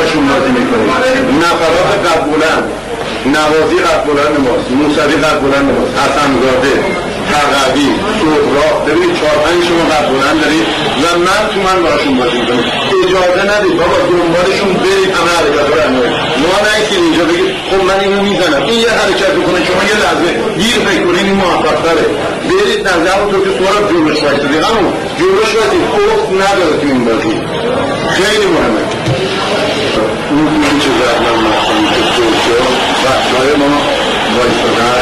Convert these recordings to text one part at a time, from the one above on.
باشون بازی می‌کنیم. نفرات قد بلند نوازی قد بلند ماست. موسوی قد بلند ماست حسنزاده تقوی سهراب ببینید چهار پنج شما قد بلند دارید و من تو من باشون بازی می‌کنم. اجازه ندید. بابا دنبالشون برید. همه حرکت رو انجام ما نایسید اینجا بگید خب من اینو می‌زنم. این یه حرکت بکنه شما یه لحظه گیر فکر کنید این موفق تره برید نظر تو که سوال جلوش وایسادی همون جلوش وایسید افت نداره تو این بازی. خیلی مهمه. اون این چیز اول مفهومی که تو بچه‌های ما وایسادن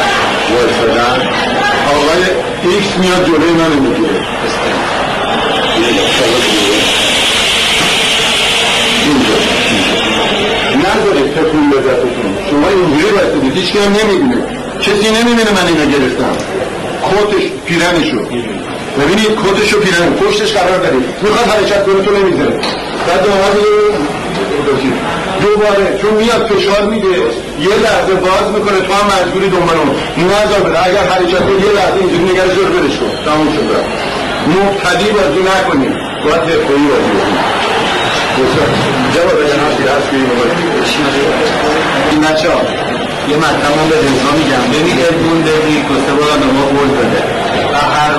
وایسادن آقای ایکس میاد جلوی من می‌گیره نذارید تکون بزتتون شما اینجوری باید بدید هیچ هم نمی‌بینه کسی نمی‌بینه من اینو گرفتم کتش پیرنشو ببینید کتشو پیرن پشتش قرار دارید. می‌خواد حرکت کنه تو نمی‌ذاره. بعد دوباره چون میاد فشار میده. یه لحظه باز می‌کنه تو هم مجبوری دنبال اون. نظر بده اگر حرکت یه لحظه اینجوری نگره جور برش کن. تموم شد مبتدی بازی نکنیم باید حرفه‌ای بازی کنیم جواب بچه ها یه مطلب من به رضا میگم. ببین ادمون دوی کسته بالا به ما قول داده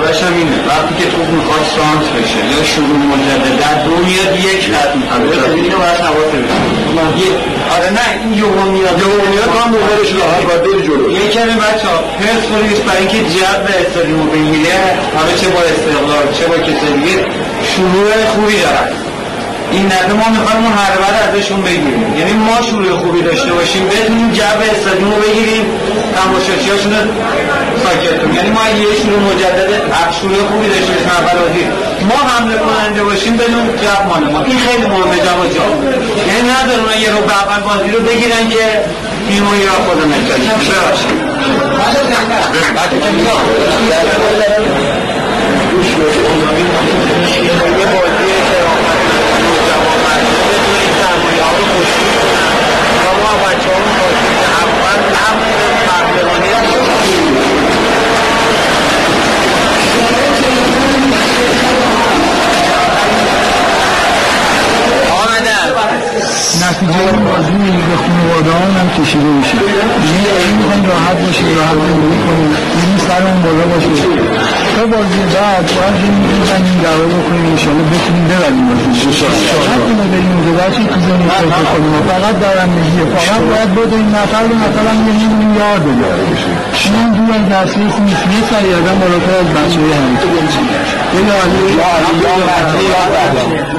و حربش هم اینه وقتی که توپ می‌خواد سانت بشه یا شروع مجدد در دو میاد یک خط می‌کنه اینو باید حواس آره نه این یوم میاد. یوم میاد تو هم دنبالش راحت باید بری جلو. یه کمی بچه ها پرسپولیس برای اینکه جو استادیوم بگیره حالا چه با استقلال چه با کسی دیگه شروع خوبی دارن. این دفعه ما می‌خوایم اون هر بعد ازشون بگیریم. یعنی ما شروع خوبی داشته باشیم بتونیم جو استادیوم رو بگیریم تماشاچی هاشون ساکت یعنی ما یه شروع مجدد شروع خوبی داشته باشیم اول ما حمله کننده باشیم بدون جو مال ما. این خیلی مهمه جواد جان. یعنی ندارم یه رو به اول بازی رو بگیرن که تیم و یا خود نکردیم ببخشید. نتیجه این بازی به خانواده هم کشیده بشه یعنی این می‌خوایم راحت باشه راحت زندگی کنیم این سر اون بالا باشه. تا بازی بعد باید این این دعوا بکنیم انشالله بتونیم ببریم حتی ما بریم اونجا بچه تو زنی فکر کنیم. فقط دارم میگیه فقط باید بود این نفر رو مثلا یه نیم میلیار بده این دور از خوب نیست. یه سری آدم بالاتر از بچه های همین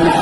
یه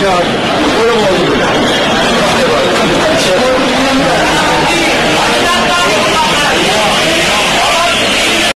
Charge.